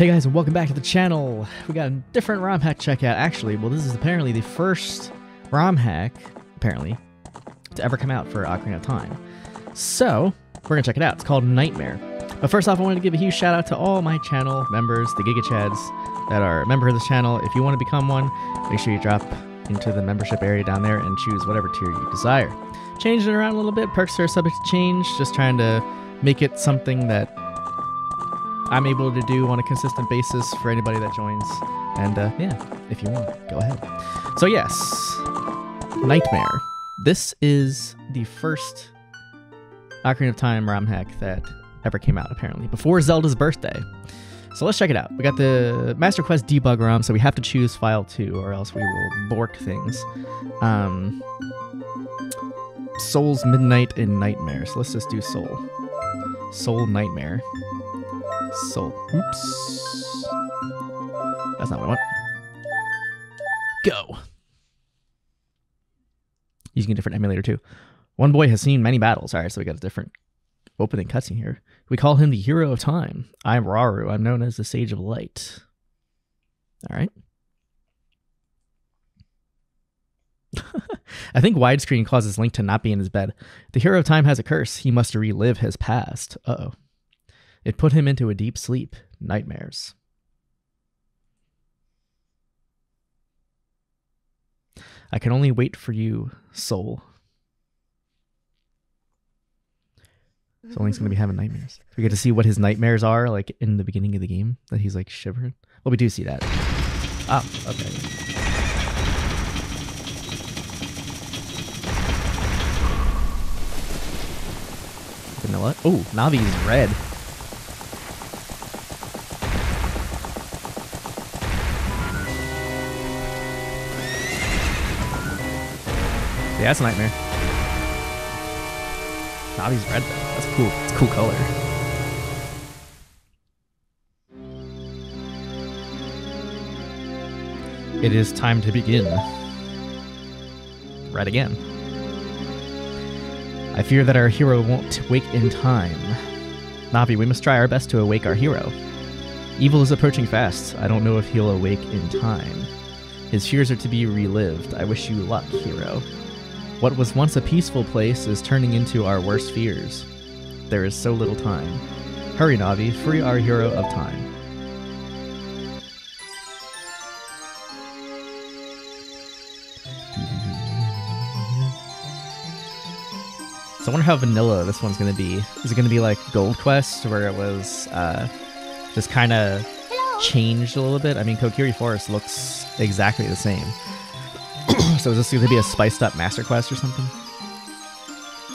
Hey guys, and welcome back to the channel. We got a different ROM hack check out. Actually, well, this is apparently the first ROM hack, apparently, to ever come out for Ocarina of Time. So, we're gonna check it out. It's called Nightmare. But first off, I wanted to give a huge shout out to all my channel members, the Giga Chads, that are a member of this channel. If you want to become one, make sure you drop into the membership area down there and choose whatever tier you desire. Changing it around a little bit, perks are subject to change, just trying to make it something that I'm able to do on a consistent basis for anybody that joins. And uh, yeah, if you want, go ahead. So, yes, Nightmare. This is the first Ocarina of Time ROM hack that ever came out, apparently, before Zelda's birthday. So let's check it out. We got the Master Quest debug ROM, so we have to choose file 2 or else we will bork things. Um, Soul's Midnight and Nightmare. So let's just do Soul. Soul Nightmare. Soul. Oops. That's not what I want. Go. Using a different emulator too. One boy has seen many battles. All right, so we got a different opening cutscene here. We call him the hero of time. I'm Rauru. I'm known as the Sage of Light. All right. I think widescreen causes Link to not be in his bed. The hero of time has a curse. He must relive his past. Uh oh. It put him into a deep sleep, nightmares. I can only wait for you, soul. So Link's gonna be having nightmares. We get to see what his nightmares are, like in the beginning of the game, that he's like shivering. Well, we do see that. Ah, okay. Vanilla. Oh, Navi's red. Yeah, that's a nightmare. Navi's red though. That's cool. It's a cool color. It is time to begin. Red again. I fear that our hero won't wake in time. Navi, we must try our best to awake our hero. Evil is approaching fast. I don't know if he'll awake in time. His fears are to be relived. I wish you luck, hero. What was once a peaceful place is turning into our worst fears. There is so little time. Hurry, Navi, free our hero of time. So I wonder how vanilla this one's gonna be. Is it gonna be like Gold Quest, where it was uh, just kind of changed a little bit? I mean, Kokiri Forest looks exactly the same. So is this going to be a spiced up Master Quest or something?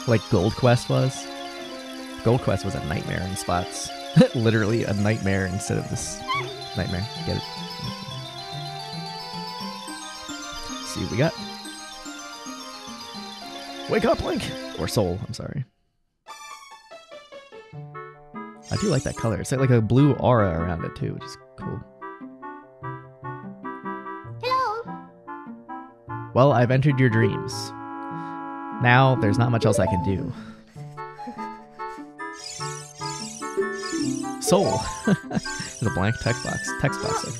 Like Gold Quest was? Gold Quest was a nightmare in spots. Literally a nightmare instead of this nightmare. Get it? Let's see what we got. Wake up, Link! Or Soul, I'm sorry. I do like that color. It's like a blue aura around it too, which is cool. Well, I've entered your dreams. Now, there's not much else I can do. Soul. A blank text box. Text box there.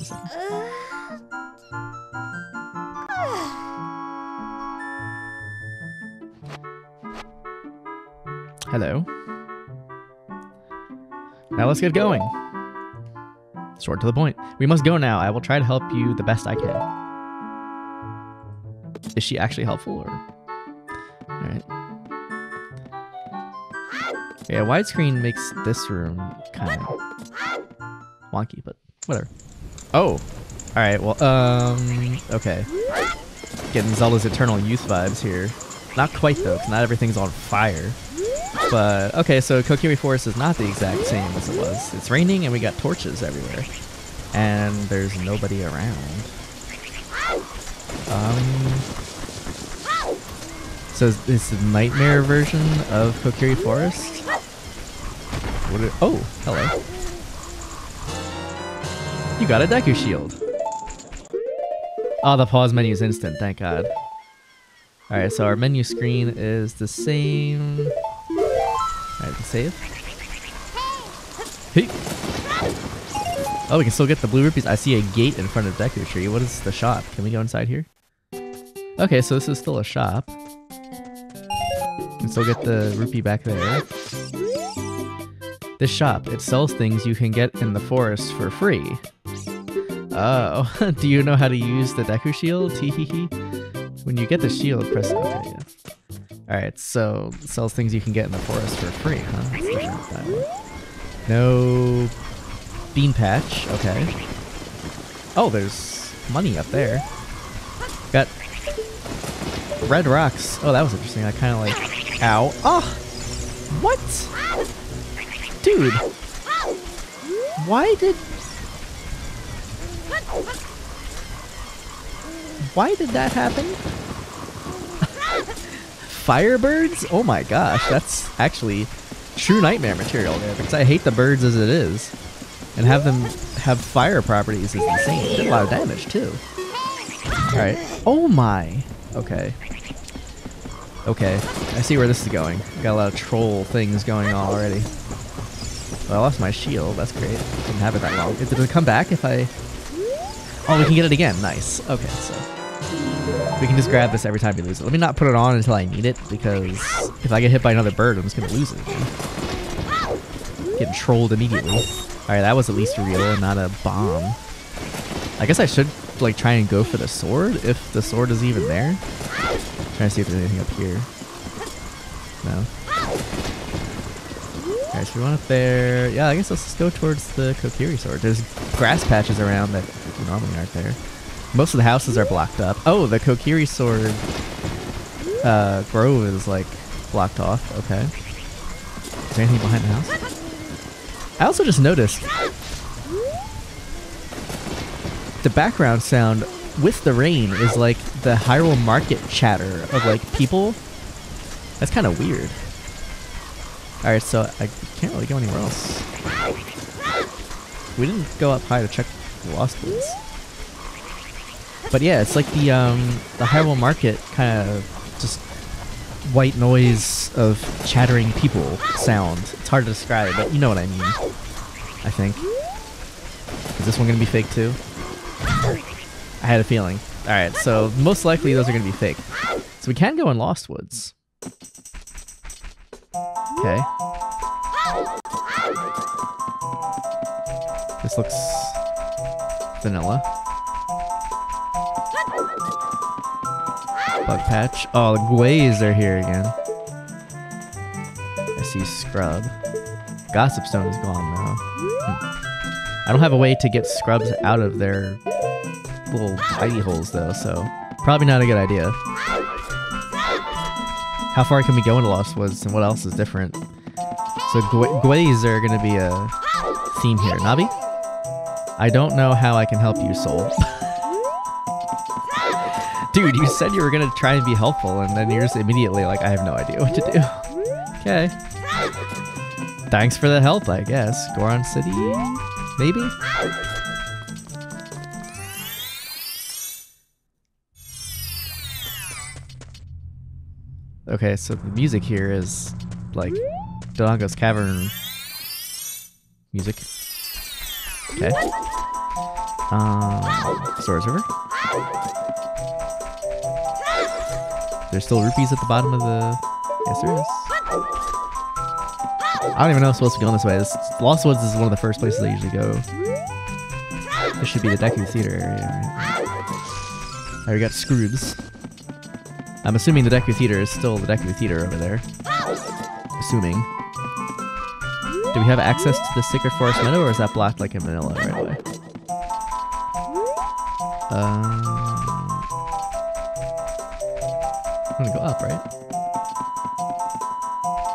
Hello. Now let's get going. Short to the point. We must go now. I will try to help you the best I can. Is she actually helpful or? Alright. Yeah, widescreen makes this room kind of wonky, but whatever. Oh! Alright, well, um, okay. Getting Zelda's Eternal Youth vibes here. Not quite though, because not everything's on fire. But, okay, so Kokiri Forest is not the exact same as it was. It's raining and we got torches everywhere. And there's nobody around. Um, so this is nightmare version of Kokiri Forest. What oh, hello. You got a Deku Shield. Oh, the pause menu is instant, thank god. Alright, so our menu screen is the same. Alright, save. Hey! Oh, we can still get the blue rupees. I see a gate in front of Deku Tree. What is the shop? Can we go inside here? Okay, so this is still a shop. Can still get the rupee back there. This shop, it sells things you can get in the forest for free. Oh, do you know how to use the Deku Shield? Teehee. when you get the shield, press okay. Yeah. Alright, so sells things you can get in the forest for free, huh? No bean patch, okay. Oh, there's money up there. Got red rocks. Oh, that was interesting. I kind of like... Ow. Oh! What? Dude! Why did... Why did that happen? Firebirds? Oh my gosh, that's actually true nightmare material there because I hate the birds as it is. And have them have fire properties is insane. Did a lot of damage too. Alright. Oh my. Okay. Okay. I see where this is going. Got a lot of troll things going on already. Well, I lost my shield. That's great. Didn't have it that long. Did it come back if I... Oh, we can get it again. Nice. Okay, so... We can just grab this every time we lose it. Let me not put it on until I need it, because if I get hit by another bird, I'm just going to lose it again. Getting trolled immediately. Alright, that was at least real and not a bomb. I guess I should like try and go for the sword if the sword is even there. Trying to see if there's anything up here. No. Alright, so we want up there. Yeah, I guess let's just go towards the Kokiri sword. There's grass patches around that normally aren't there. Most of the houses are blocked up. Oh, the Kokiri sword uh, grove is like blocked off. Okay. Is there anything behind the house? I also just noticed the background sound with the rain is like the Hyrule Market chatter of like people. That's kind of weird. Alright, so I can't really go anywhere else. We didn't go up high to check the Lost ones. But yeah, it's like the um, the Hyrule Market kind of just white noise of chattering people sound. It's hard to describe, but you know what I mean. I think. Is this one gonna be fake too? I had a feeling. Alright, so most likely those are gonna be fake. So we can go in Lost Woods. Okay. This looks vanilla. Bug patch. Oh, the Guays are here again. I see Scrub. Gossip Stone is gone now. Hmm. I don't have a way to get Scrubs out of their little tiny holes though, so probably not a good idea. How far can we go into Lost Woods and what else is different? So Guays are going to be a theme here. Navi? I don't know how I can help you, Soul. Dude, you said you were going to try and be helpful, and then you're just immediately like, I have no idea what to do. Okay. Thanks for the help, I guess. Goron City? Maybe? Okay, so the music here is like Dodongo's Cavern music. Okay. Um, Zora's River. There's still rupees at the bottom of the. Yes, there is. I don't even know if I'm supposed to be going this way. This, Lost Woods is one of the first places I usually go. This should be the Deku Theater area. Right? We got Scroobs. I'm assuming the Deku Theater is still the Deku Theater over there. Assuming. Do we have access to the Sacred Forest Meadow, or is that blocked like in Vanilla right away? Um, I'm gonna go up, right?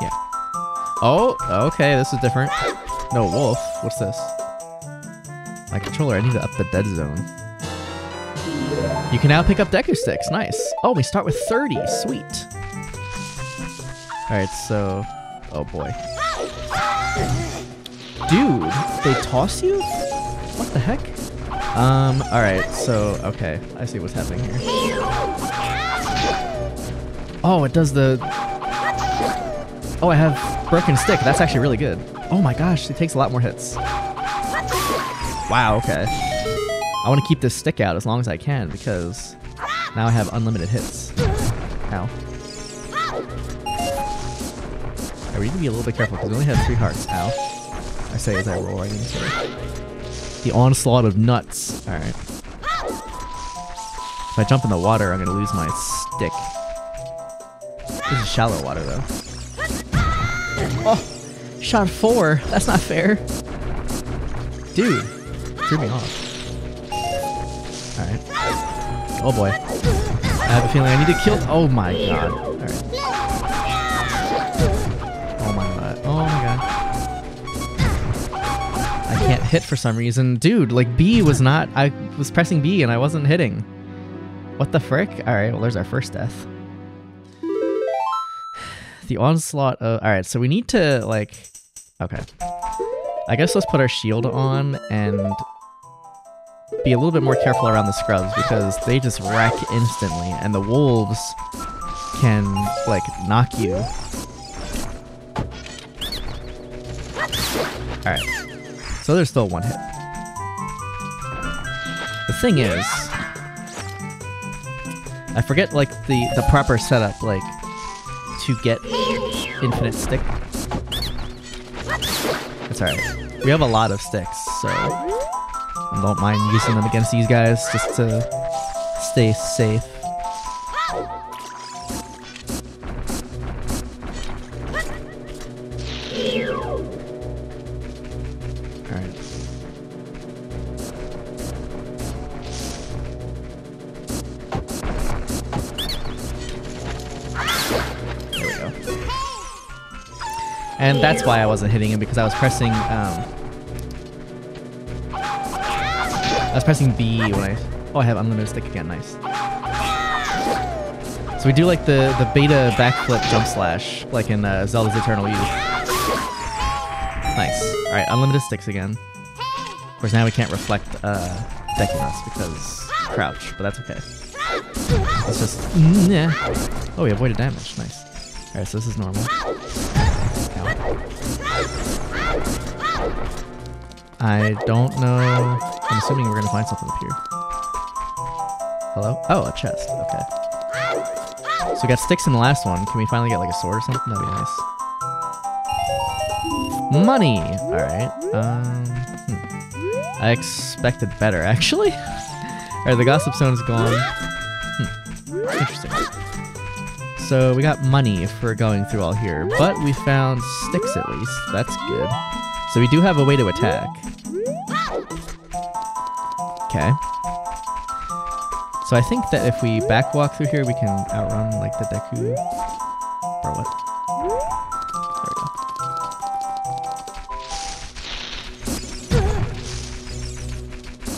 Yeah. Oh, okay, this is different. No, wolf. What's this? My controller, I need to up the dead zone. You can now pick up Deku Sticks. Nice. Oh, we start with 30. Sweet. Alright, so... Oh, boy. Dude, they toss you? What the heck? Um, alright, so... Okay, I see what's happening here. Oh, it does the... Oh, I have Broken Stick. That's actually really good. Oh my gosh, it takes a lot more hits. Wow, okay. I want to keep this stick out as long as I can because now I have unlimited hits. Ow. I need to be a little bit careful because we only have three hearts. Ow. I say as I roll right into it. The onslaught of nuts. Alright. If I jump in the water, I'm to lose my stick. This is shallow water, though. Oh! Shot four! That's not fair. Dude. Threw me off. Alright. Oh boy. I have a feeling I need to kill- Oh my god. Alright. Oh my god. Oh my god. I can't hit for some reason. Dude, like B was not- I was pressing B and I wasn't hitting. What the frick? Alright, well there's our first death. The onslaught of... Alright, so we need to, like... Okay. I guess let's put our shield on and be a little bit more careful around the scrubs because they just wreck instantly and the wolves can, like, knock you. Alright. So there's still one hit. The thing is, I forget like the the proper setup like to get infinite stick. It's alright. We have a lot of sticks, so don't mind using them against these guys just to stay safe. And that's why I wasn't hitting him because I was pressing um, I was pressing B when I Oh I have unlimited stick again, nice. So we do like the, the beta backflip jump slash, like in uh, Zelda's Eternal Youth. Nice. Alright, unlimited sticks again. Of course now we can't reflect uh, Deku Nuts because crouch, but that's okay. It's just, mm, yeah. Oh, we avoided damage, nice. Alright, so this is normal. I don't know. I'm assuming we're gonna find something up here. Hello? Oh, a chest. Okay. So we got sticks in the last one. Can we finally get like a sword or something? That'd be nice. Money! Alright. Um, hmm. I expected better, actually. Alright, the gossip stone's gone. Hmm. Interesting. So we got money for going through all here, but we found sticks at least. That's good. So we do have a way to attack. Okay. So I think that if we backwalk through here, we can outrun like the Deku. Or what?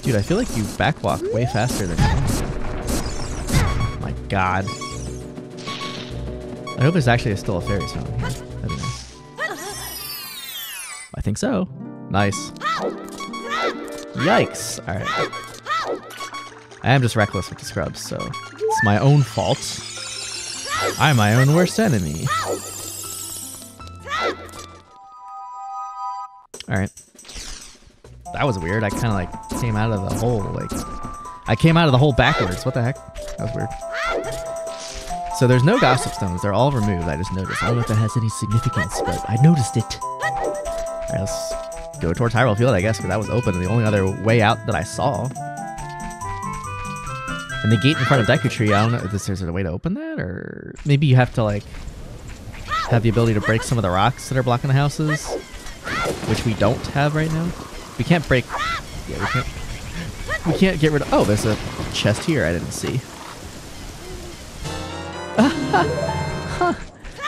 Dude, I feel like you backwalk way faster than you My god. I hope there's actually still a fairy here. That'd be nice. I think so. Nice. Yikes. Alright. I am just reckless with the scrubs, so it's my own fault. I'm my own worst enemy. Alright. That was weird. I kind of like came out of the hole, like... I came out of the hole backwards. What the heck? That was weird. So there's no gossip stones. They're all removed. I just noticed. I don't know if that has any significance, but I noticed it. Alright, let's go towards Hyrule Field, I guess, because that was open. And the only other way out that I saw. And the gate in front of Deku Tree, I don't know if this, there's a way to open that, or maybe you have to like have the ability to break some of the rocks that are blocking the houses, which we don't have right now. We can't break. Yeah, we can't. We can't get rid of. Oh, there's a chest here I didn't see.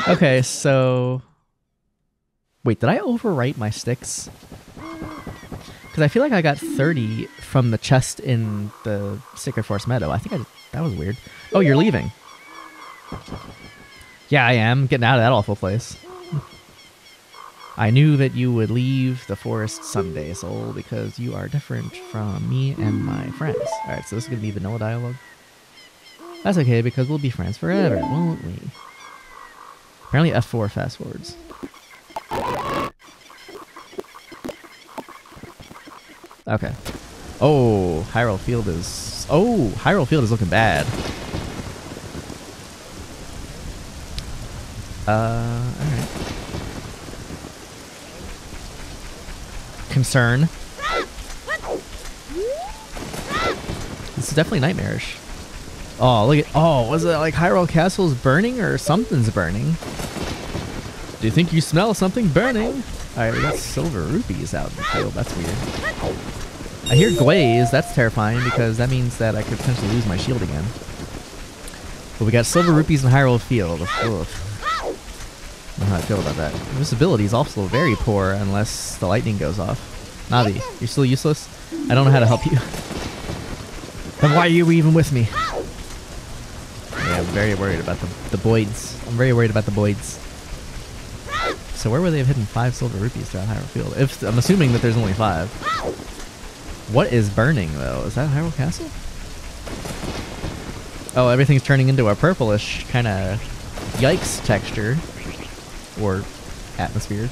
okay, so wait, did I overwrite my sticks? Because I feel like I got 30 from the chest in the Sacred Forest Meadow. I think I, that was weird. Oh, you're leaving. Yeah, I am. Getting out of that awful place. I knew that you would leave the forest someday, Soul, because you are different from me and my friends. Alright, so this is going to be vanilla dialogue. That's okay, because we'll be friends forever, won't we? Apparently F4 fast forwards. Okay. Oh, Hyrule Field is... Oh, Hyrule Field is looking bad. Uh, alright. Concern. This is definitely nightmarish. Oh, look at... Oh, was it like Hyrule Castle's burning or something's burning? Do you think you smell something burning? Alright, we got silver rupees out in the field. That's weird. I hear glaze. That's terrifying because that means that I could potentially lose my shield again. But we got silver rupees in Hyrule Field. Ugh. I don't know how I feel about that. Invisibility is also very poor unless the lightning goes off. Navi, you're still useless? I don't know how to help you. then why are you even with me? Yeah, I'm very worried about the, the Boyds. I'm very worried about the Boyds. So where would they have hidden five silver rupees throughout Hyrule Field? If I'm assuming that there's only five. What is burning though? Is that Hyrule Castle? Oh, everything's turning into a purplish kind of yikes texture or atmosphere.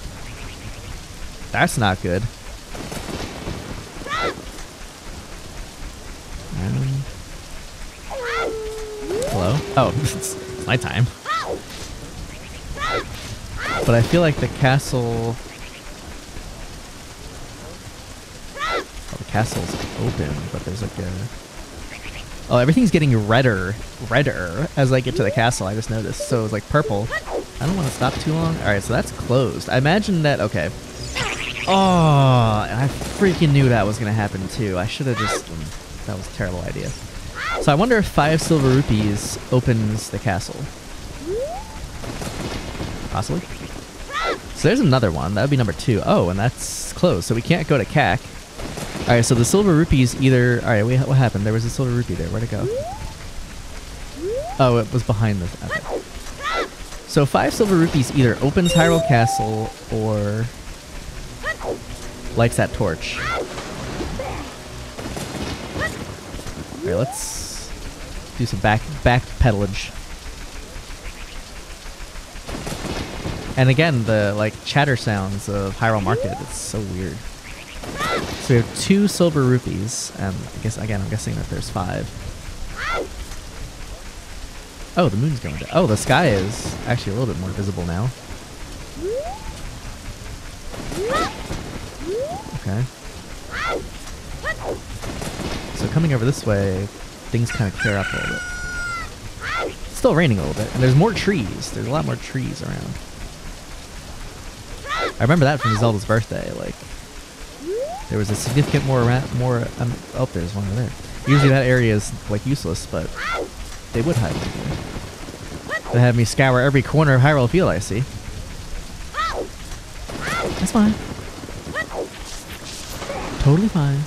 That's not good. Um, hello? Oh, it's, my time. But I feel like the castle... Oh, the castle's open, but there's like a... Oh, everything's getting redder, redder as I get to the castle, I just noticed. So it's like purple. I don't want to stop too long. Alright, so that's closed. I imagine that... Okay. Oh, I freaking knew that was going to happen too. I should have just... Mm, that was a terrible idea. So I wonder if five silver rupees opens the castle. Possibly. So there's another one. That would be number two. Oh, and that's closed. So we can't go to CAC. Alright, so the silver rupees either... Alright, what happened? There was a silver rupee there. Where'd it go? Oh, it was behind this. Okay. So five silver rupees either opens Hyrule Castle or lights that torch. Alright, let's do some back back pedalage. And again, the like chatter sounds of Hyrule Market, it's so weird. So we have two silver rupees, and I guess again I'm guessing that there's five. Oh, the moon's going down. Oh, the sky is actually a little bit more visible now. Okay. So coming over this way, things kind of clear up a little bit. It's still raining a little bit, and there's more trees. There's a lot more trees around. I remember that from Zelda's birthday. Like, there was a significant more more. Um, oh, there's one over there. Usually that area is like useless, but they would hide. They have me scour every corner of Hyrule Field I see. That's fine. Totally fine.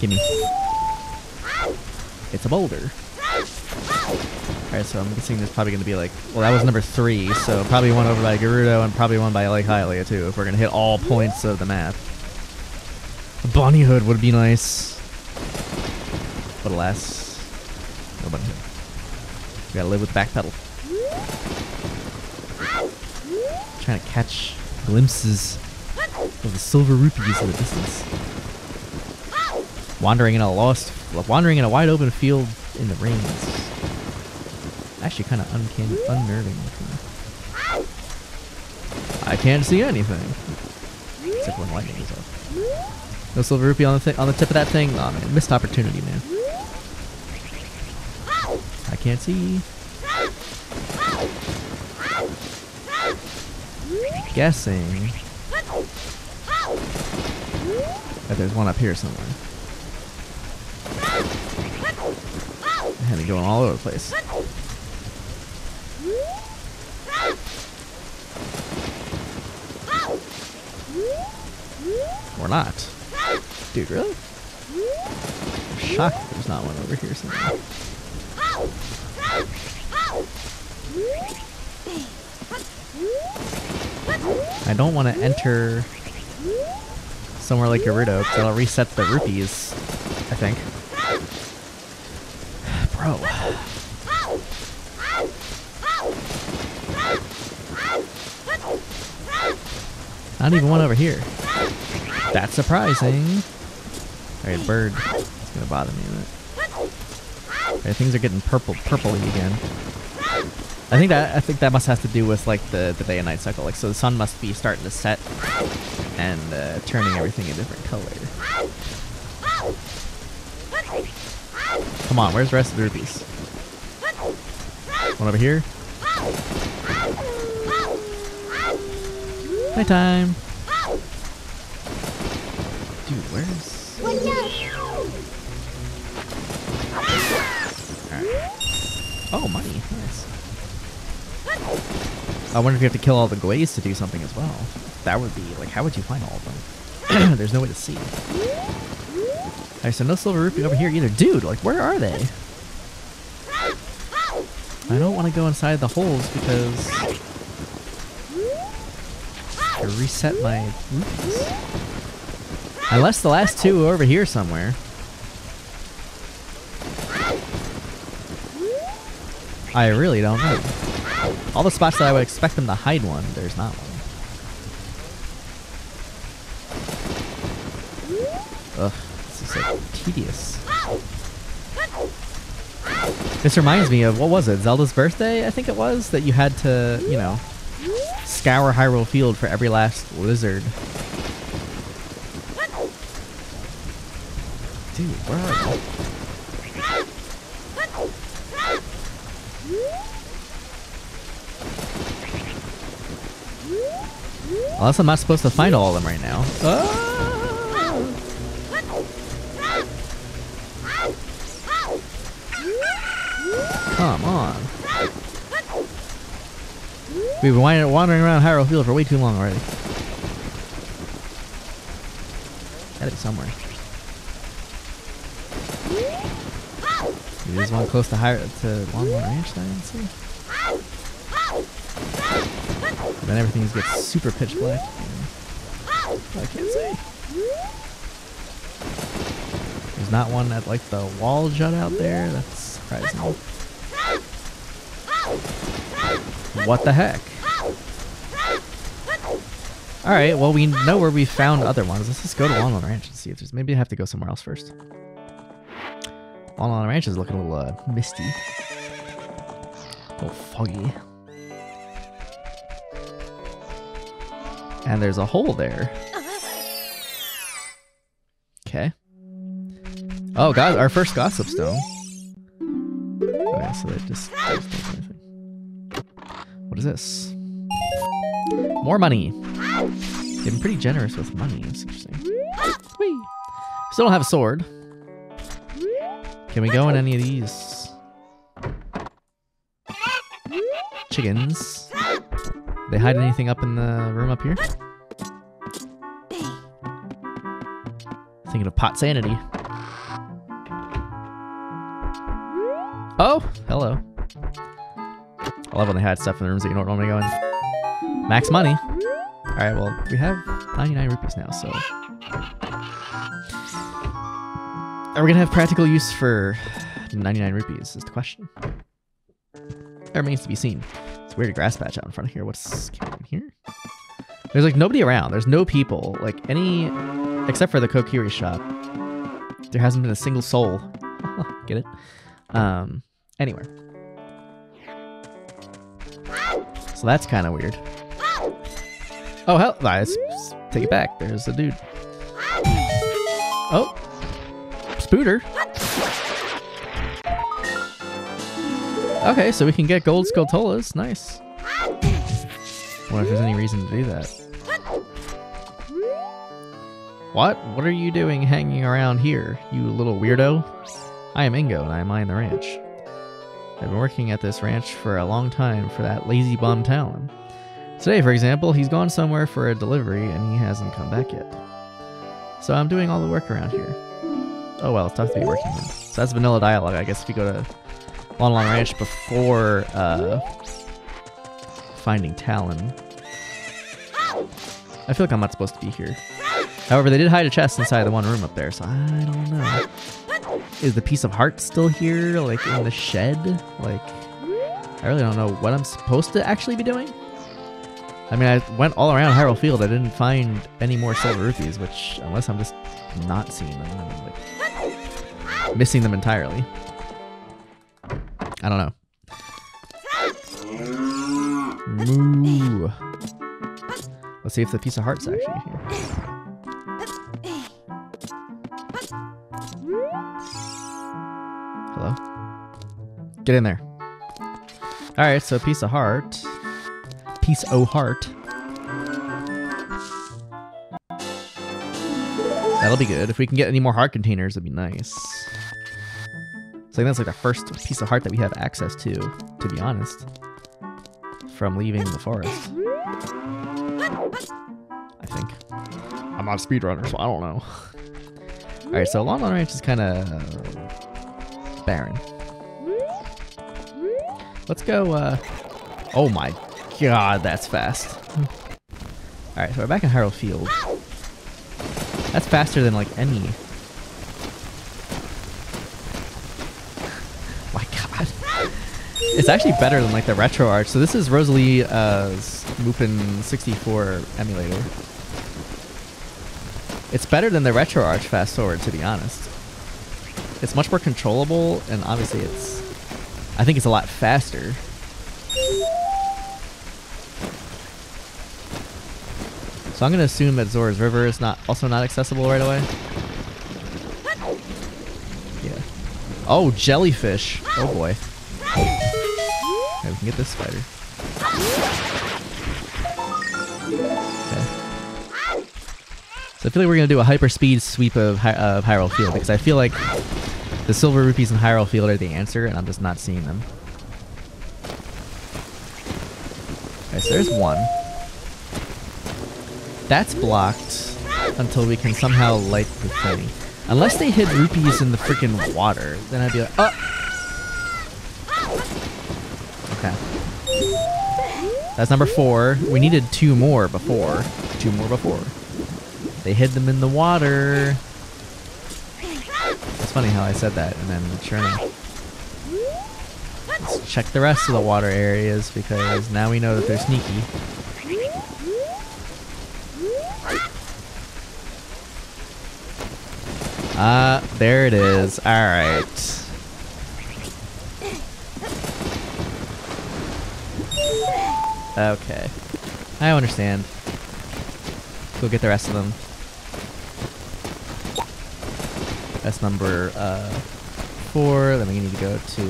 Gimme. It's a boulder. Alright, so I'm guessing there's probably going to be like... Well, that was number three, so probably one over by Gerudo and probably one by Lake Hylia too, if we're going to hit all points of the map. Bunny Hood would be nice. But alas, no Bunny Hood. We gotta live with backpedal. Trying to catch glimpses of the silver rupees in the distance. Wandering in a lost, wandering in a wide open field in the rains actually kind of uncanny, unnerving looking. I can't see anything. Except when lightning is off. No silver rupee on the on the tip of that thing. Oh man, missed opportunity, man. I can't see. Guessing that there's one up here somewhere. I had me going all over the place. Or not. Dude, really? I'm shocked there's not one over here somewhere. I don't want to enter somewhere like Gerudo because that'll reset the rupees, I think. Bro. Not even one over here. That's surprising. Alright, bird. It's gonna bother me a bit. Alright, things are getting purple purpley again. I think that I think that must have to do with like the, the day and night cycle. Like so the sun must be starting to set and uh, turning everything a different color. Come on, where's the rest of the rupees? One over here. Nighttime. Dude, where's... Ah! Oh, money. Nice. I wonder if you have to kill all the glaze to do something as well. That would be, like, how would you find all of them? There's no way to see. Alright, so no silver rupee over here either. Dude, like, where are they? I don't want to go inside the holes because I reset my rupees. Unless the last two are over here somewhere. I really don't know. All the spots that I would expect them to hide one, there's not one. Ugh, this is like tedious. This reminds me of, what was it, Zelda's birthday, I think it was? That you had to, you know, scour Hyrule Field for every last lizard. Dude, where are they? Unless I'm not supposed to find all of them right now. Ah! We've been wandering around Hyrule Field for way too long already. Gotta somewhere. Maybe there's one close to Hyrule to Lon-Lon Ranch that I didn't see. then everything gets super pitch black. I can't see. There's not one at like the wall jut out there. That's surprising. What the heck? Alright, well we know where we found other ones. Let's just go to Lon-Lon Ranch and see if there's... Maybe I have to go somewhere else first. Lon-Lon Ranch is looking a little uh, misty. A little foggy. And there's a hole there. Okay. Oh, God, our first gossip stone. Okay, so that just what is this? More money. Getting pretty generous with money. That's interesting. Still don't have a sword. Can we go in any of these? Chickens. They hide anything up in the room up here? Thinking of pot sanity. Oh, hello. I love when they hide stuff in the rooms that you don't normally go in. Max money. Alright, well, we have 99 rupees now, so... Are we gonna have practical use for 99 rupees is the question. That remains to be seen. It's a weird grass patch out in front of here. What's in here? There's like nobody around. There's no people. Like any, except for the Kokiri shop. There hasn't been a single soul. Get it? Um, anywhere. So that's kind of weird. Oh, hell. Let's take it back. There's a dude. Oh. Spooter. Okay, so we can get gold Skulltulas. Nice. wonder if there's any reason to do that. What? What are you doing hanging around here, you little weirdo? I am Ingo, and I mine the ranch. I've been working at this ranch for a long time for that lazy bum Talon. Today, for example, he's gone somewhere for a delivery and he hasn't come back yet. So I'm doing all the work around here. Oh well, it's tough to be working then. So that's vanilla dialogue, I guess, if you go to Lon-Lon Ranch before uh, finding Talon. I feel like I'm not supposed to be here. However, they did hide a chest inside the one room up there, so I don't know. Is the piece of heart still here, like in the shed? Like, I really don't know what I'm supposed to actually be doing. I mean, I went all around Hyrule Field. I didn't find any more silver rupees, which, unless I'm just not seeing them, I'm like missing them entirely. I don't know. Moo. Let's see if the piece of heart's actually here. Get in there. Alright, so piece of heart. Piece o' heart. That'll be good. If we can get any more heart containers, that'd be nice. So I think that's like the first piece of heart that we have access to, to be honest. From leaving the forest. I think. I'm not a speedrunner, so I don't know. Alright, so Lon Lon Ranch is kind of barren. Let's go, uh... Oh my god, that's fast. Alright, so we're back in Hyrule Field. That's faster than, like, any... my god. It's actually better than, like, the RetroArch. So this is Rosalie, uh, Mupen 64 emulator. It's better than the RetroArch Fast Forward, to be honest. It's much more controllable, and obviously it's... I think it's a lot faster. So I'm to assume that Zora's River is not also not accessible right away. Yeah. Oh, jellyfish. Oh boy. Okay, we can get this spider. So I feel like we're to do a hyper speed sweep of, Hy of Hyrule Field because I feel like the silver rupees in Hyrule Field are the answer and I'm just not seeing them. Okay, so there's one. That's blocked until we can somehow light the thing. Unless they hid rupees in the freaking water, then I'd be like, oh! Okay. That's number four. We needed two more before. Two more before. They hid them in the water. Funny how I said that and then sure enough. Let's check the rest of the water areas because now we know that they're sneaky. Uh, there it is. Alright. Okay. I understand. Go get the rest of them. That's number uh, four. Then we need to go to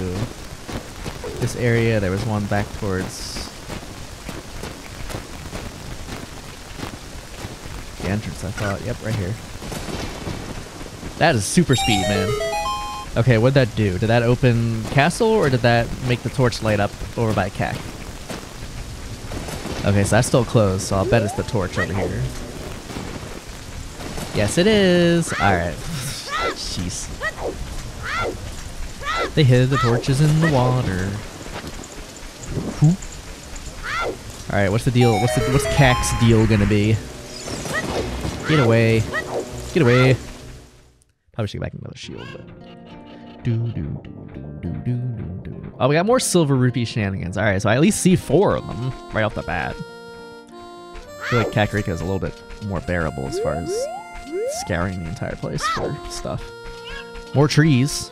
this area. There was one back towards the entrance, I thought. Yep, right here. That is super speed, man. Okay, what'd that do? Did that open castle, or did that make the torch light up over by Cac? Okay, so that's still closed, so I'll bet it's the torch over here. Yes, it is. Alright. Jeez. They hid the torches in the water. Alright, what's the deal? What's the what's Cac's deal gonna be? Get away. Get away. Probably should get back another shield, but. Do, do, do, do, do, do. Oh, we got more silver rupee shenanigans. Alright, so I at least see four of them right off the bat. I feel like Kakariko is a little bit more bearable as far as scouring the entire place for stuff. More trees.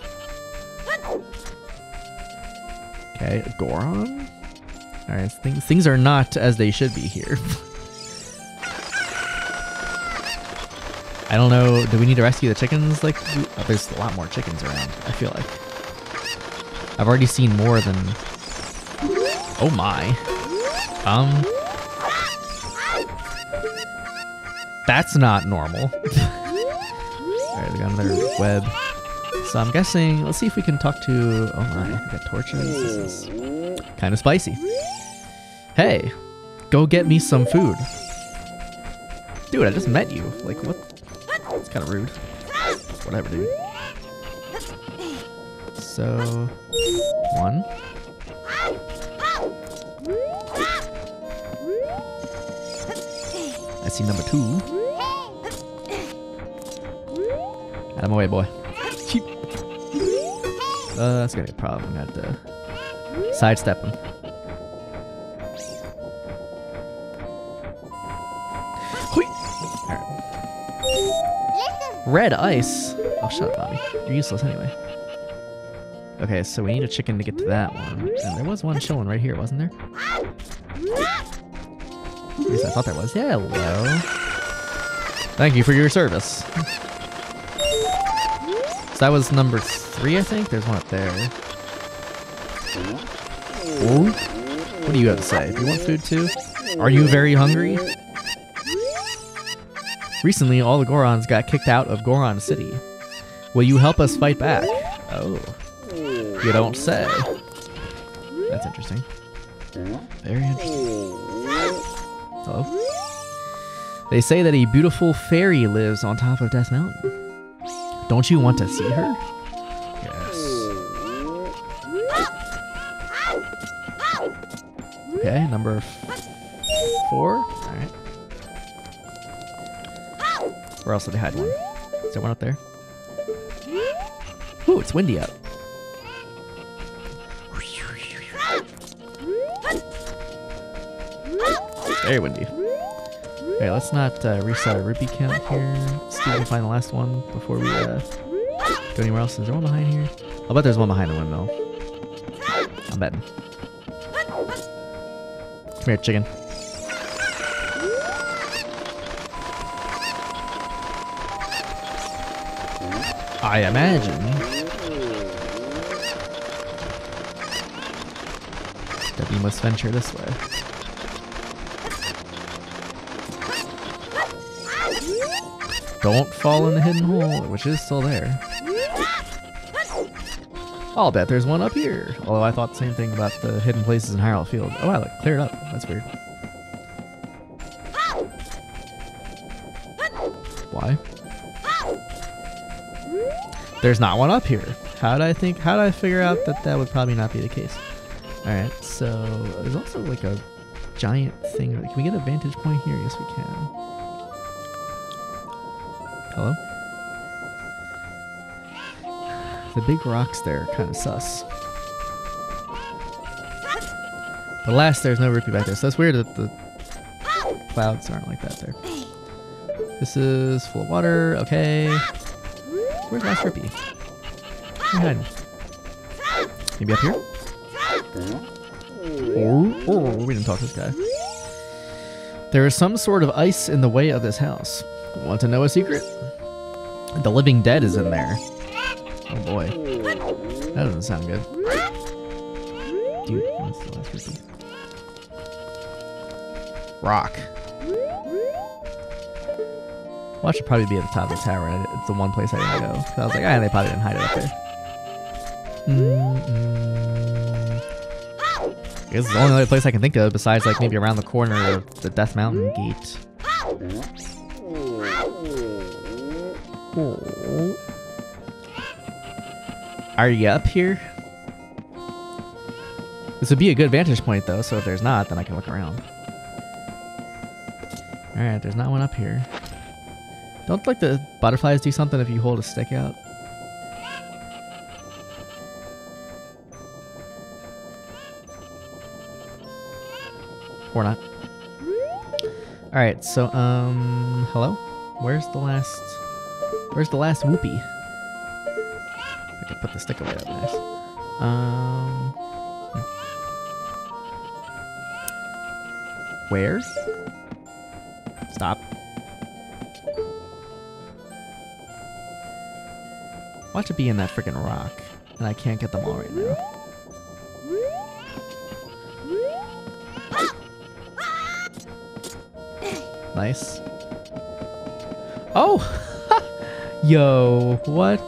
Okay, Goron? Alright, things, things are not as they should be here. I don't know, do we need to rescue the chickens? Like, oh, there's a lot more chickens around, I feel like. I've already seen more than... Oh my. Um... That's not normal. Alright, we got another web. So I'm guessing, let's see if we can talk to, oh my, we got torches. This is kind of spicy. Hey, go get me some food. Dude, I just met you. Like, what? It's kind of rude. Whatever, dude. So, one. I see number two. Out of my way, boy. Uh, that's gonna be a problem. I'm gonna have to sidestep him. Red ice. Oh, shut up, Bobby. You're useless anyway. Okay, so we need a chicken to get to that one. And there was one chilling right here, wasn't there? At least I thought there was. Yeah, hello. Thank you for your service. So that was number three, I think? There's one up there. Ooh. What do you have to say? Do you want food too? Are you very hungry? Recently, all the Gorons got kicked out of Goron City. Will you help us fight back? Oh. You don't say. That's interesting. Very interesting. Hello? They say that a beautiful fairy lives on top of Death Mountain. Don't you want to see her? Yes. Okay, number four. Alright. Where else did they hide one? Is there one up there? Ooh, it's windy out. Very windy. Okay, let's not uh, reset our rupee count here. Let's see if we can find the last one before we uh, go anywhere else. Is there one behind here? I'll bet there's one behind the windmill. I'm betting. Come here, chicken. I imagine that we must venture this way. Don't fall in the hidden hole, which is still there. I'll bet there's one up here. Although I thought the same thing about the hidden places in Hyrule Field. Oh wow, it cleared up. That's weird. Why? There's not one up here. How did I think? How did I figure out that that would probably not be the case? All right, so there's also like a giant thing. Can we get a vantage point here? Yes, we can. Hello? The big rocks there kind of sus. But last, there's no rupee back there, so that's weird that the clouds aren't like that there. This is full of water. Okay. Where's last rupee? Hiding? Maybe up here? Oh, oh, we didn't talk to this guy. There is some sort of ice in the way of this house. Want to know a secret? The living dead is in there. Oh boy. That doesn't sound good. Dude, what's the last rupee? Rock. Well, I should probably be at the top of the tower. It's the one place I didn't go. 'Cause I was like, ah, they probably didn't hide it up there. Guess it's the only other place I can think of besides like maybe around the corner of the Death Mountain gate. Are you up here? This would be a good vantage point though, so if there's not, then I can look around. Alright, there's not one up here. Don't like the butterflies do something if you hold a stick out? Or not. Alright, so, um, hello? Where's the last, where's the last whoopee? I can put the stick away, that'd be nice. Um, hmm. where? Stop. Watch it be in that freaking rock, and I can't get them all right now. Nice. Oh! Yo, what?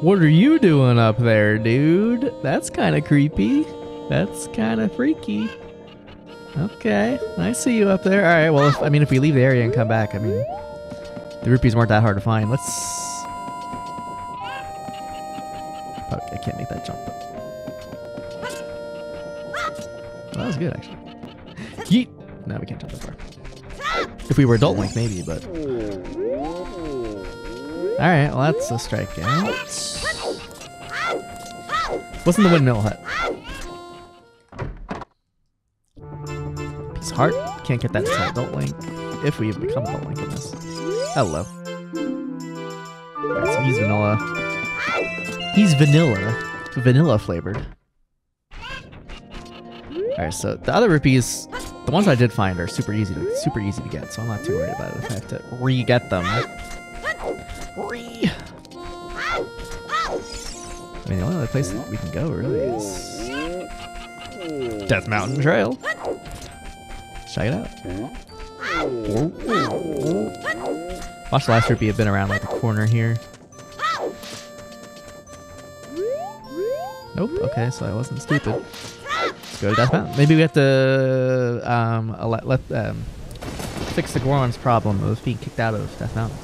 What are you doing up there, dude? That's kind of creepy. That's kind of freaky. Okay, I see you up there. All right, well, if, I mean, if we leave the area and come back, I mean, the rupees weren't that hard to find. Let's... I can't make that jump. Well, that was good, actually. Yeet! No, we can't jump that far. If we were Adult Link, maybe, but... Alright, well, that's a strikeout. What's in the windmill hut? Piece of heart. Can't get that until Adult Link. If we become Adult Link in this. Hello. So he's vanilla. He's vanilla. Vanilla flavored. Alright, so the other rupees, the ones I did find are super easy to super easy to get, so I'm not too worried about it if I have to re-get them. Re. I mean, the only other place we can go really is Death Mountain Trail. Check it out. Watch the last rupee have been around like the corner here. Nope. Okay, so I wasn't stupid. Let's go to Death Mountain. Maybe we have to um, let um, fix the Goron's problem of being kicked out of Death Mountain.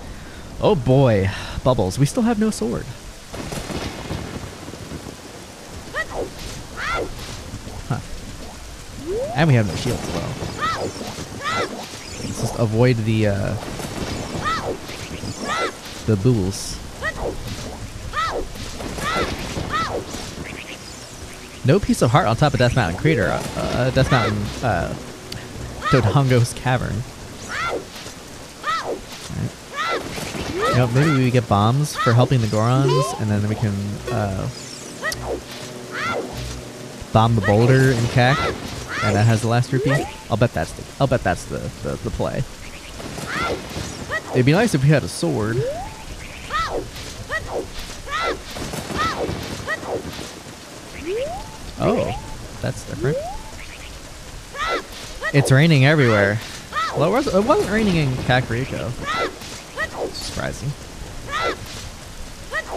Oh boy, Bubbles. We still have no sword. Huh. And we have no shield as well. Let's just avoid the uh, the bulls. No piece of heart on top of Death Mountain Crater. Uh, uh, Death Mountain uh, Dodongo's Cavern. Right. You know, maybe we get bombs for helping the Gorons, and then we can uh, bomb the boulder in Kak, and that has the last rupee. I'll bet that's the I'll bet that's the, the, the play. It'd be nice if we had a sword. Oh, that's different. It's raining everywhere. Well, it, was, it wasn't raining in Kakariko. Surprising.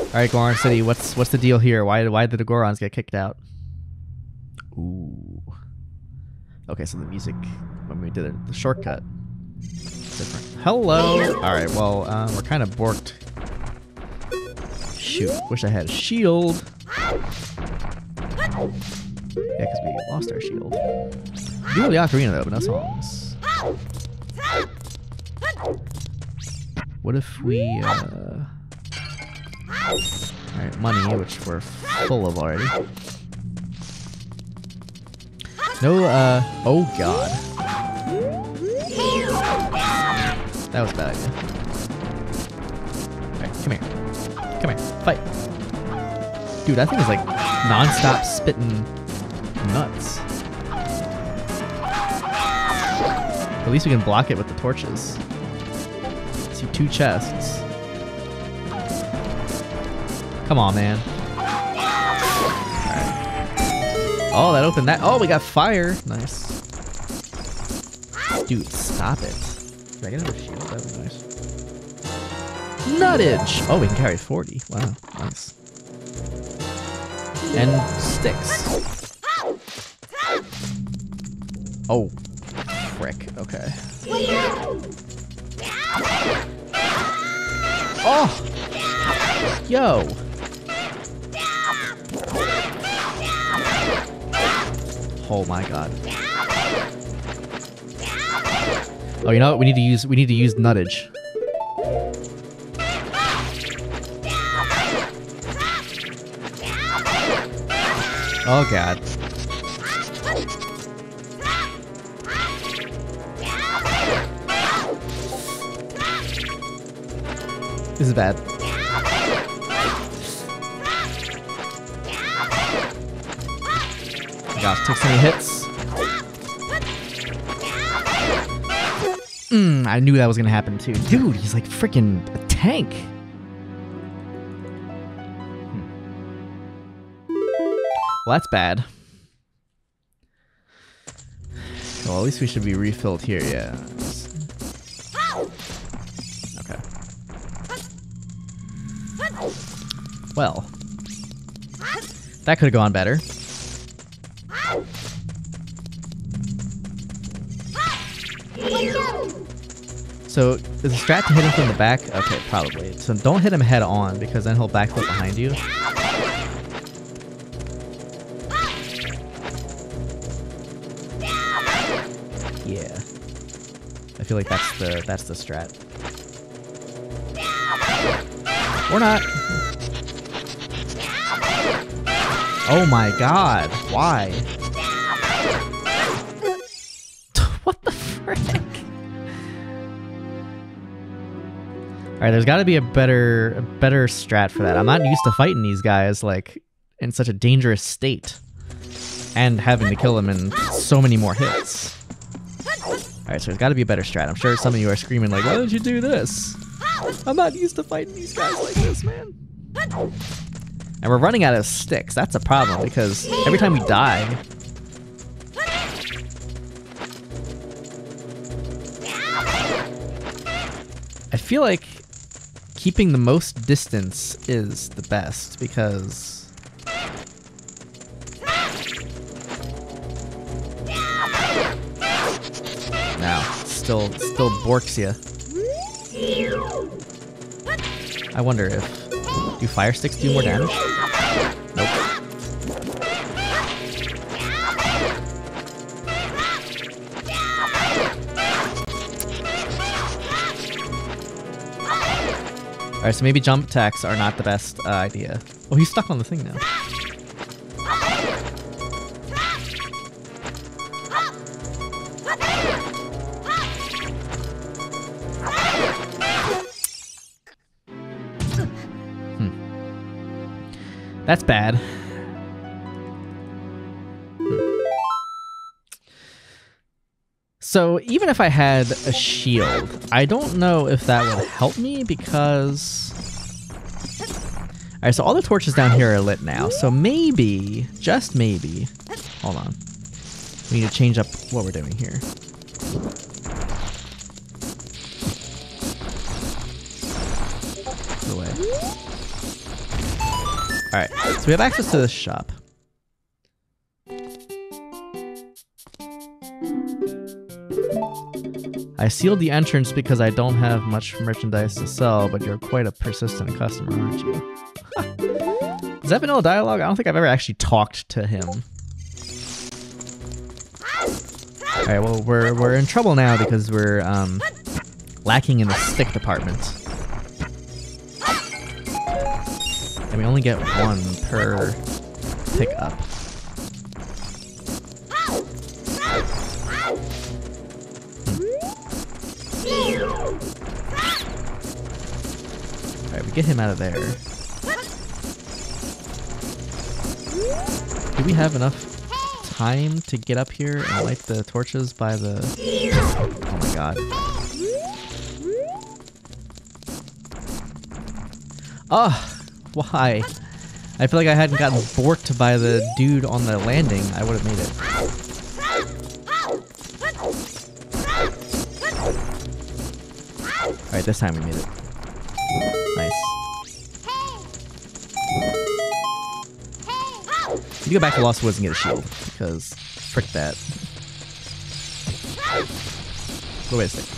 Alright, Goron City, what's what's the deal here? Why, why did the Gorons get kicked out? Ooh. Okay, so the music, when we did it, the shortcut, different. Hello! Alright, well, um, we're kind of borked. Shoot, wish I had a shield. Yeah, because we lost our shield. Do have the ocarina though, but no songs. What if we, uh... Alright, money, which we're full of already. No, uh... Oh, God. That was a bad idea. Alright, come here. Come here. Fight. Dude, that thing is like non-stop spitting nuts. At least we can block it with the torches. Two chests. Come on, man. Oh, that opened that. Oh, we got fire. Nice. Dude, stop it. Can I get another shield? That'd be nice. Nuttage! Oh, we can carry 40. Wow, nice. And sticks. Oh, frick. Okay. Oh! Yo! Oh my god. Oh, you know what? We need to use we need to use nuttage. Oh god. This is bad. Gosh, took so many hits. Mm, I knew that was gonna happen too. Dude, he's like freaking a tank. Hmm. Well, that's bad. Well, at least we should be refilled here, yeah. Well. That could have gone better. So, is the strat to hit him from the back? Okay, probably. So don't hit him head on, because then he'll backflip behind you. Yeah. I feel like that's the that's the strat. Or not. Oh my god, why? what the frick? Alright, there's got to be a better, a better strat for that. I'm not used to fighting these guys, like, in such a dangerous state. And having to kill them in so many more hits. Alright, so there's got to be a better strat. I'm sure some of you are screaming like, why don't you do this? I'm not used to fighting these guys like this, man. And we're running out of sticks. That's a problem because every time we die... I feel like keeping the most distance is the best because now still still borks you. I wonder if do fire sticks do more damage? Nope. Alright, so maybe jump attacks are not the best uh, idea. Oh, he's stuck on the thing now. That's bad. So even if I had a shield, I don't know if that would help me because... Alright, so all the torches down here are lit now, so maybe, just maybe, hold on. We need to change up what we're doing here. Alright, so we have access to this shop. I sealed the entrance because I don't have much merchandise to sell, but you're quite a persistent customer, aren't you? Is that vanilla dialogue? I don't think I've ever actually talked to him. Alright, well, we're, we're in trouble now because we're um, lacking in the stick department. And we only get one per pickup. Hmm. Alright, we get him out of there. Do we have enough time to get up here and light the torches by the... Oh my god. Oh, why? I feel like I hadn't gotten borked by the dude on the landing. I would have made it. Alright, this time we made it. Nice. You go back to Lost Woods and get a shield, because frick that. Oh, wait a second.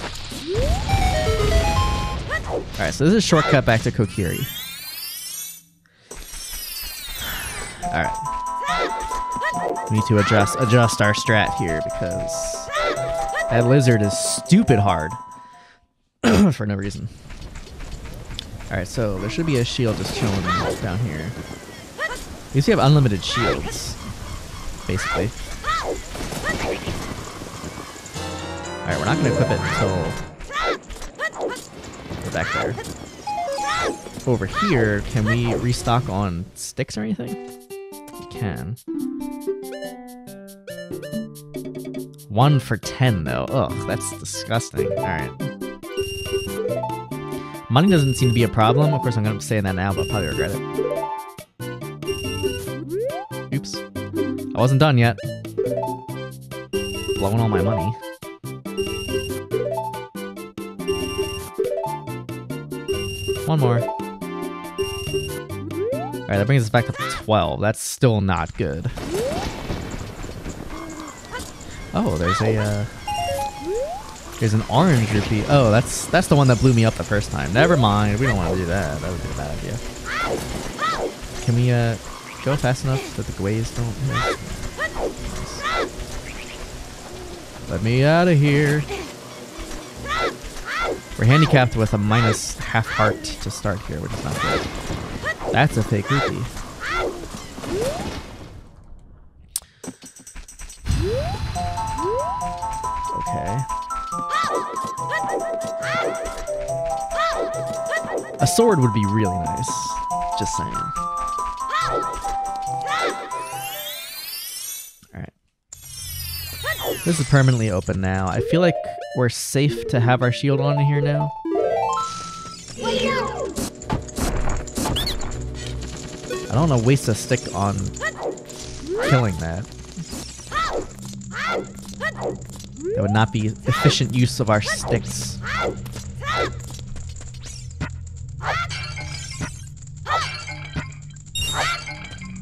Alright, so this is a shortcut back to Kokiri. Alright. We need to adjust adjust our strat here because that lizard is stupid hard for no reason. Alright, so there should be a shield just chilling down here. You see, have unlimited shields, basically. Alright, we're not to equip it until we're back there. Over here, can we restock on sticks or anything? Can. One for ten, though. Ugh, that's disgusting. Alright. Money doesn't seem to be a problem. Of course, I'm going to say that now, but I'll probably regret it. Oops. I wasn't done yet. Blowing all my money. One more. Alright, that brings us back up to 12. That's still not good. Oh, there's a, uh... There's an orange rupee. Oh, that's that's the one that blew me up the first time. Never mind. We don't want to do that. That would be a bad idea. Can we, uh, go fast enough that the Guays don't? Let me out of here. We're handicapped with a minus half heart to start here, which is not good. That's a fake rupee. Okay. A sword would be really nice. Just saying. Alright. This is permanently open now. I feel like we're safe to have our shield on here now. I don't want to waste a stick on killing that. That would not be efficient use of our sticks.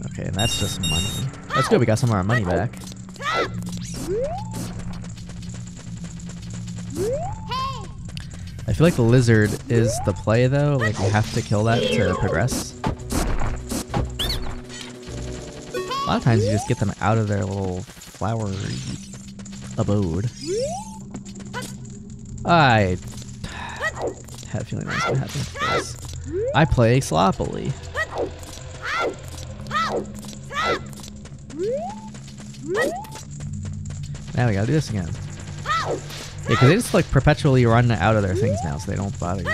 Okay, and that's just money. That's good, we got some of our money back. I feel like the lizard is the play though, like you have to kill that to progress. A lot of times you just get them out of their little flowery abode. I had a feeling that was happen to this. I play sloppily. Now we gotta do this again. Yeah, because they just like perpetually run out of their things now, so they don't bother you.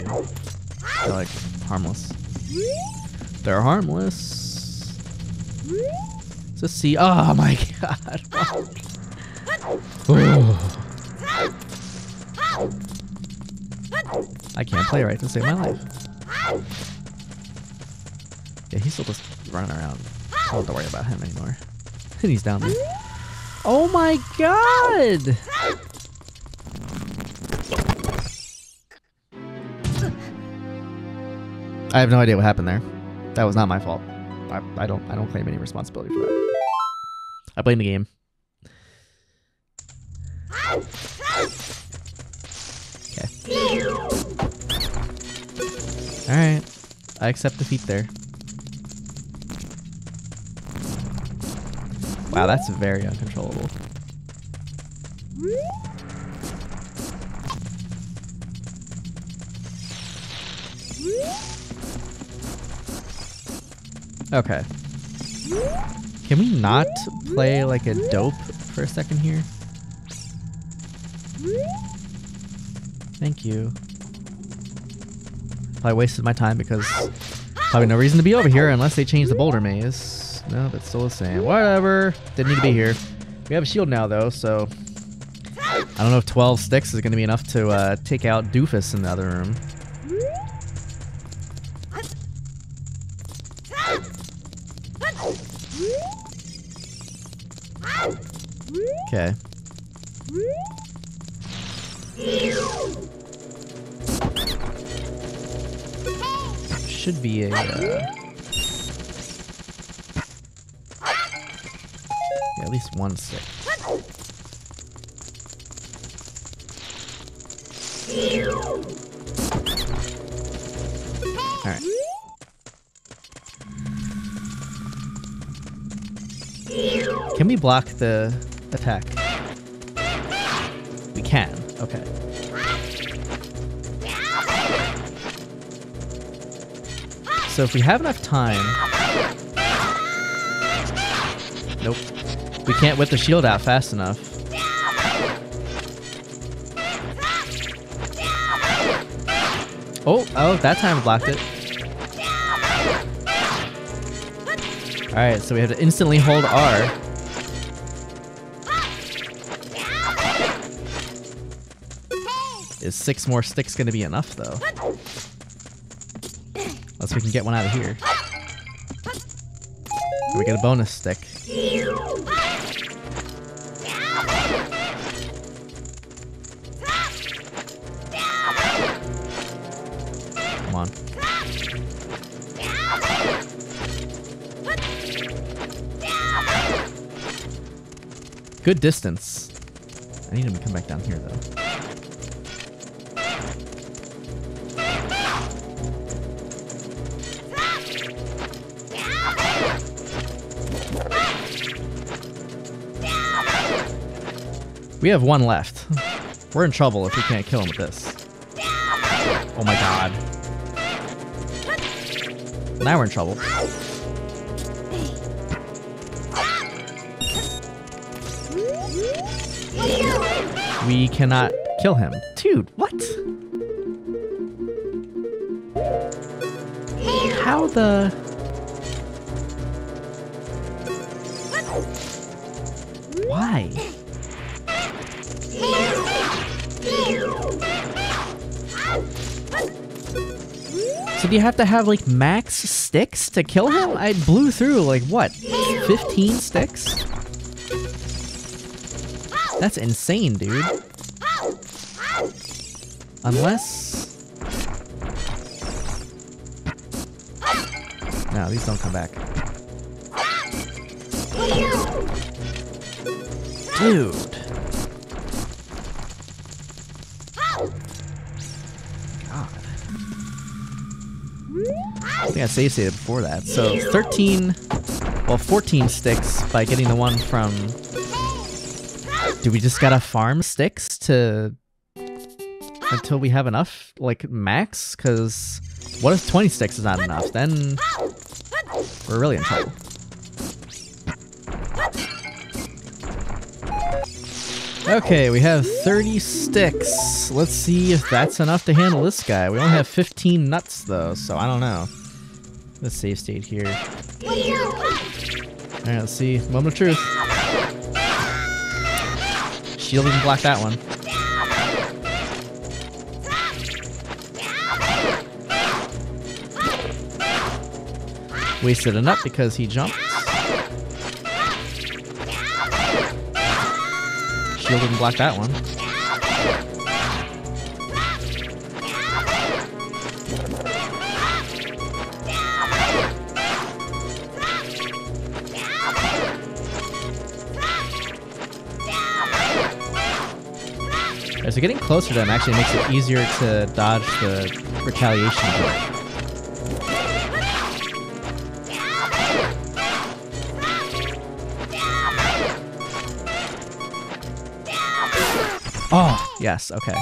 They're like harmless. They're harmless. Let's see. Oh my god. Oh. I can't play right to save my life. Yeah, he's still just running around. I don't have to worry about him anymore. And he's down there. Oh my god! I have no idea what happened there. That was not my fault. I, I don't I don't claim any responsibility for that. I blame the game. Okay. Alright. I accept defeat there. Wow, that's very uncontrollable. Okay. Can we not play like a dope for a second here? Thank you. I wasted my time because probably no reason to be over here unless they change the boulder maze. No, that's still the same. Whatever. Didn't need to be here. We have a shield now though, so I don't know if 12 sticks is going to be enough to uh, take out Doofus in the other room. Okay. Should be a. Uh, yeah, at least one stick. Alright. Can we block the attack? We can. Okay. So if we have enough time... Nope. We can't whip the shield out fast enough. Oh, oh, that time blocked it. Alright, so we have to instantly hold R. Is six more sticks going to be enough, though? Unless we can get one out of here. We get a bonus stick. Come on. Good distance. I need him to come back down here, though. We have one left. We're in trouble if we can't kill him with this. Oh my god. Now we're in trouble. We cannot kill him. Dude, what? How the... Do you have to have like max sticks to kill him? I blew through like what, 15 sticks? That's insane, dude. Unless... No, these don't come back. Dude. Think I saved stated before that. So 13, well 14 sticks by getting the one from... Do we just gotta farm sticks to... Until we have enough, like, max? Because what if 20 sticks is not enough? Then we're really in trouble. Okay, we have 30 sticks. Let's see if that's enough to handle this guy. We only have 15 nuts, though, so I don't know. Let's save state here. Alright, let's see. Moment of truth. Shield didn't block that one. Wasted a nut because he jumped. Shield didn't block that one. As we're getting closer to them actually makes it easier to dodge the retaliation. Oh, yes, okay.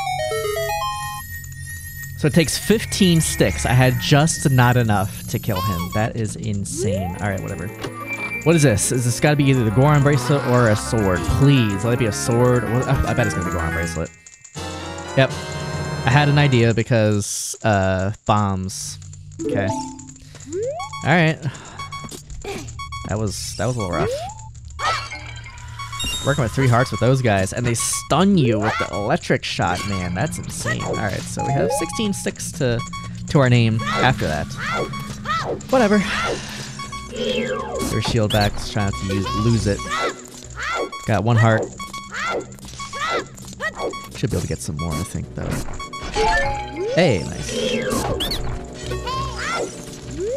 So it takes 15 sticks. I had just not enough to kill him. That is insane. Alright, whatever. What is this? Is this gotta be either the Goron bracelet or a sword? Please, let it be a sword. I bet it's gonna be Goron bracelet. Yep. I had an idea because, uh, bombs. Okay. Alright. That was, that was a little rough. Working with three hearts with those guys, and they stun you with the electric shot, man. That's insane. Alright, so we have 16 sticks to, to our name after that. Whatever. Your shield back, trying not to use, lose it. Got one heart. Should be able to get some more, I think, though. Hey, nice.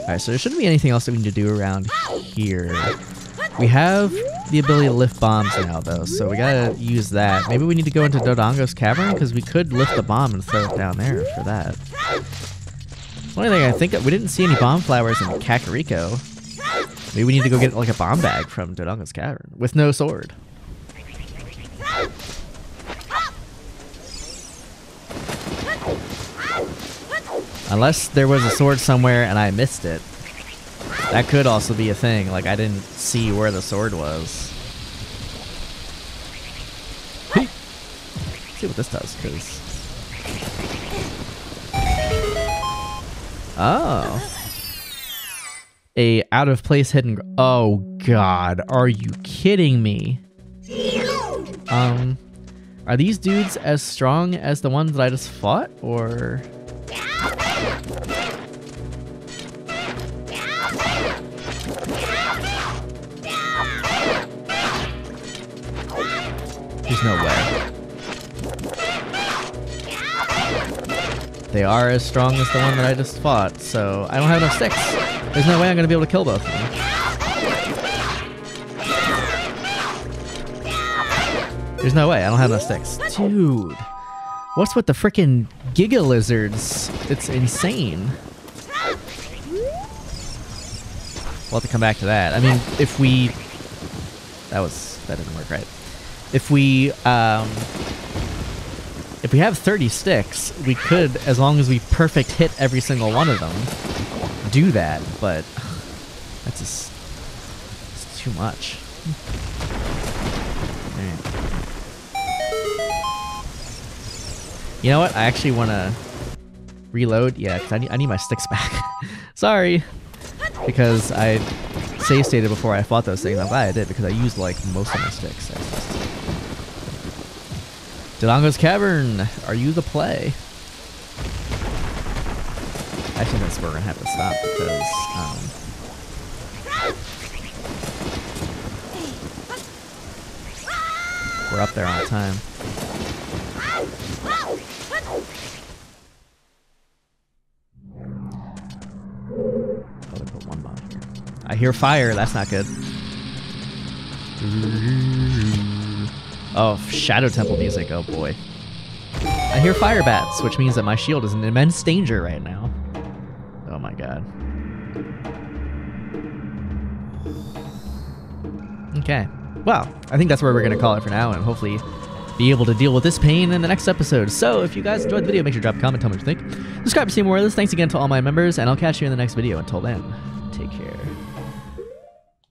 Alright, so there shouldn't be anything else that we need to do around here. We have the ability to lift bombs now, though, so we gotta use that. Maybe we need to go into Dodongo's cavern, because we could lift the bomb and throw it down there for that. Only thing I think, we didn't see any bomb flowers in Kakariko. Maybe we need to go get like a bomb bag from Dodongo's cavern, with no sword. Unless there was a sword somewhere and I missed it. That could also be a thing, like I didn't see where the sword was. see what this does, because... Oh. A out-of-place hidden... Oh, God. Are you kidding me? Um... Are these dudes as strong as the ones that I just fought, or... There's no way. They are as strong as the one that I just fought, so I don't have enough sticks. There's no way I'm to be able to kill both of them. There's no way, I don't have enough sticks. Dude, what's with the freaking Giga Lizards? It's insane. We'll have to come back to that. I mean, if we... That was... That didn't work right. If we, um... If we have 30 sticks, we could, as long as we perfect hit every single one of them, do that, but... That's just... It's too much. You know what? I actually want to reload. Yeah, because I need, I need my sticks back. Sorry. because I save stated before I fought those things. I'm glad I did because I used like most of my sticks. Dodongo's Cavern, are you the play? Actually, that's where we're gonna have to stop because um, we're up there on time. I hear fire. That's not good. Oh, Shadow Temple music. Oh boy. I hear fire bats, which means that my shield is in immense danger right now. Oh my god. Okay. Well, I think that's where we're going to call it for now, and hopefully be able to deal with this pain in the next episode. So, if you guys enjoyed the video, make sure to drop a comment, tell me what you think. Subscribe to see more of this. Thanks again to all my members, and I'll catch you in the next video. Until then, take care.